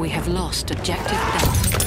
We have lost objective Duff.